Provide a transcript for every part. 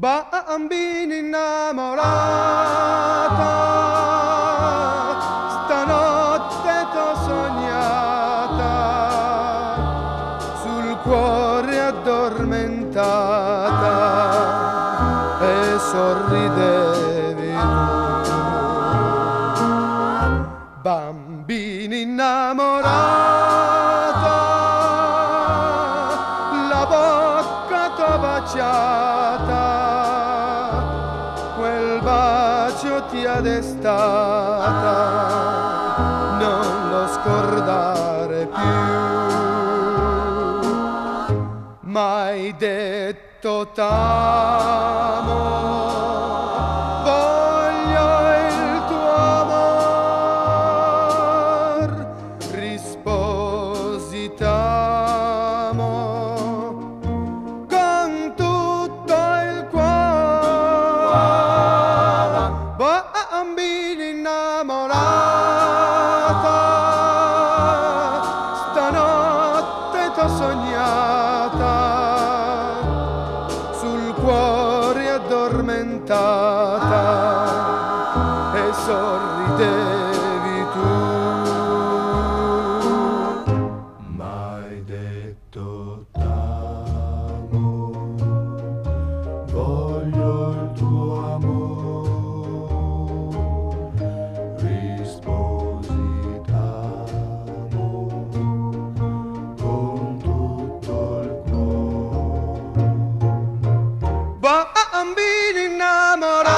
Bambini innamorata, stanotte t'ho sognata, sul cuore addormentata e sorridevi tu. Bambini innamorata, la bocca t'ho baciata, bacio ti ha destata, non lo scordare più. Mai detto t'amo, voglio cuore. Bambini innamorata, stanotte t'ho sognata, sul cuore addormentata Bambini innamorata,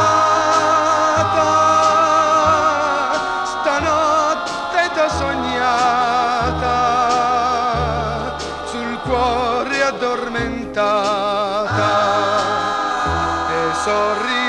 stanotte t'ho sognata, sul cuore addormentata. E sorrideva